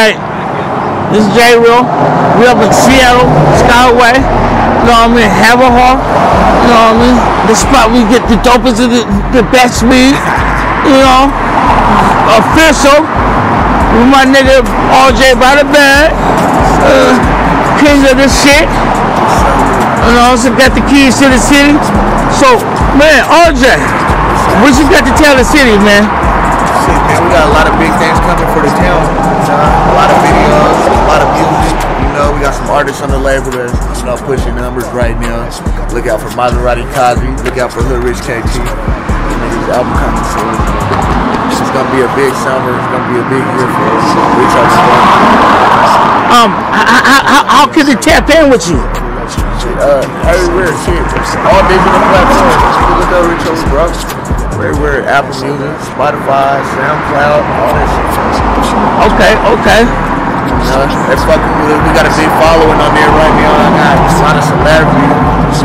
Hey, this is J Real. We up in Seattle, Skyway. You know what I mean? Haverhall. You know what I mean? The spot we get the dopest of the, the best weed. You know? Official. With my nigga RJ Boutabag. Uh, king of this shit. And I also got the keys to the city. So, man, RJ, what you got to tell the city, man? Shit, man, we got a lot of big things coming for the town. Uh, on the label that's you know pushing numbers right now. Look out for Maserati Kazi. Look out for Hood Rich KT. Album coming soon. Is gonna be a big summer. It's gonna be a big year for us. Rich Upstart. Um, how, how, how, how can they tap in with you? Shit, uh, everywhere, shit. All digital platforms. You look up Rich Upstart. Everywhere, Apple Music, Spotify, SoundCloud, all that shit. Okay, okay. Know, they fucking us. We got a big following on there right now. I got a lot of celebrities.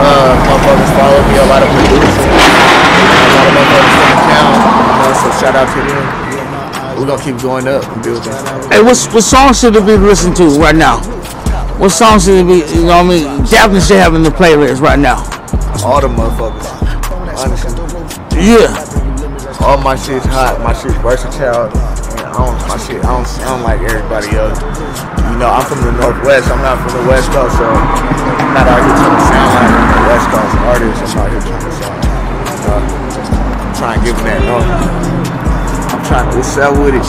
Uh, motherfuckers follow me, a lot of producers. A lot of motherfuckers from the town. You know, so shout out to them. We're gonna keep going up and building. Hey, what's, what song should it be listening to right now? What songs should it be, you know what I mean? Definitely should have in the playlist right now. All the motherfuckers. Honestly. Yeah. All my shit's hot. My shit's versatile. And I don't, my shit, I don't sound like everybody else. You know, I'm from the Northwest. I'm not from the West Coast, so I'm not out here trying to sound like a West Coast artist. I'm out here trying to sound. You know, I'm trying to give them that North. I'm trying to sell with it.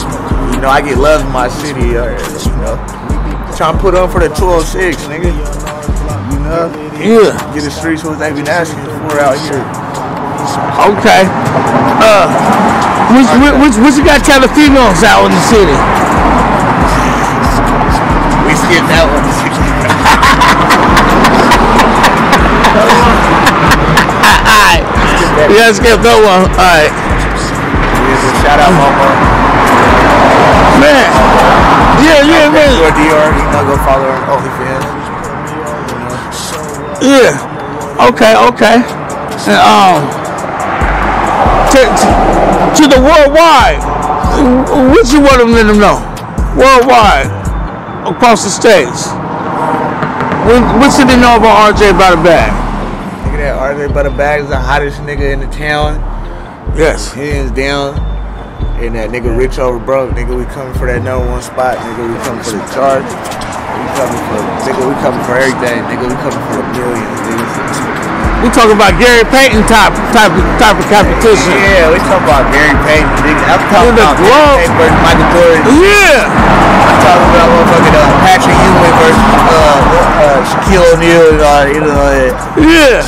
You know, I get love in my city. Uh, you know, I'm trying to put on for the 206, nigga. You know, Yeah. get the streets what they been asking for out here. Okay. Uh, which, which, which, you got tell the females out in the city? We skipped that one. Alright. You guys skip that one. Alright. Shout out, mama. Man. Yeah, yeah, man. Dior, you know, go follow her on OnlyFans. Yeah. Okay, okay. And, um, to, to, to the worldwide, what you want them to let them know? Worldwide, across the states. What, should they know about RJ Boutabag? Nigga, that RJ Boutabag is the hottest nigga in the town. Yes. Hands down. And that nigga rich over broke. Nigga, we coming for that number one spot. Nigga, we coming for the charge. We coming for, nigga, we coming for everything. Nigga, we coming for the millions. Nigga. We talking about Gary Payton type type of, type of competition. Yeah, we talking about Gary Payton. Nigga, I'm talking about. Gary Payton versus Michael Jordan. Yeah. I'm talking about motherfucking uh, Patrick Ewing versus uh, uh, Shaquille O'Neal and all, you know, uh, Yeah.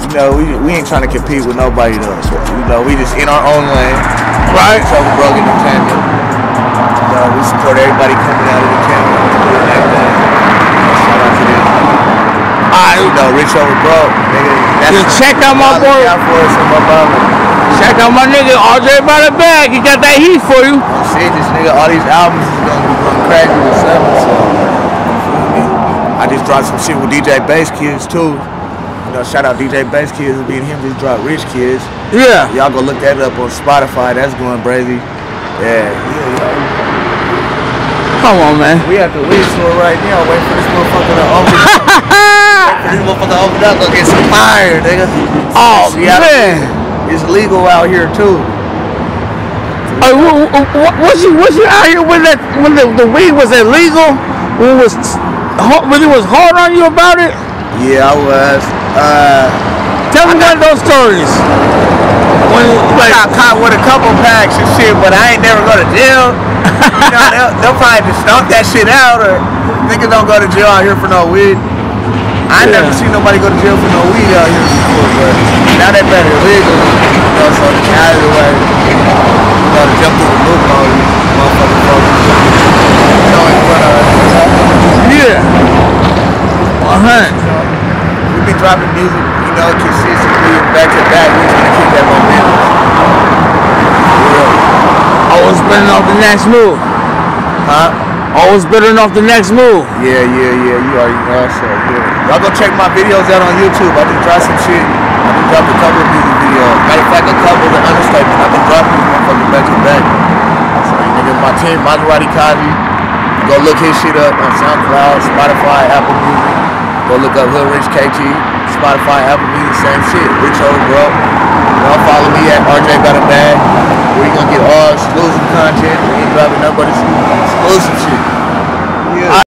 you know, we, we ain't trying to compete with nobody though. So, you know, we just in our own lane. Right. Trouble Broke Entertainment. You uh, know, we support everybody coming out of the camera. doing that. Shout out to them. Alright. You know, Rich over broke, nigga. That's Yeah, check out my boy. For us and my. Check out my nigga RJ Boutabag. He got that heat for you. See this nigga, all these albums is gonna be going crazy with seven. So? I just dropped some shit with DJ Bass Kids too. You know, shout out DJ Bass Kids. Me and him just dropped Rich Kids. Yeah. Y'all go look that up on Spotify. That's going crazy. Yeah, Come on, man. We at the weed store right now, waiting for this motherfucker to open up. For this motherfucker to open up, go get some fire, nigga. Oh Seattle, man. It's legal out here too. Hey, wa- wa- wa- was you was you out here when that when the, the weed was illegal? When it was hard- when it was hard on you about it? Yeah, I was. Uh, Tell me one of those stories. When I got caught with a couple packs and shit, but I ain't never go to jail. you know, they'll, they'll probably just stomp that shit out, or niggas don't go to jail out here for no weed. I Yeah. never seen nobody go to jail for no weed out here before, but now they better legal. You know, so it's out of the way. You know, to jump through the loophole, these motherfucking folks. You know, in front of us. yeah. One hundred. We be dropping music, you know, consistently back to back. We trying to keep that momentum. Yeah. Always bidding off the next move. Huh? Always bidding off the next move. Yeah, yeah, yeah. You already know. So yeah. Y'all go check my videos out on YouTube. I just dropped some shit. I just dropped a couple of music videos. Matter of fact, a couple of the understatement. I've been dropping these motherfuckers back to back. So you nigga, my team, Maserati Kazi. Go look his shit up on SoundCloud, Spotify, Apple Music. Go look up Hood Rich KT, Spotify, Apple Music, same shit. Rich old bro. Know, follow me at RJ Boutabag. Where you gonna get all exclusive content. We ain't dropping nothing but exclusive shit. Yeah.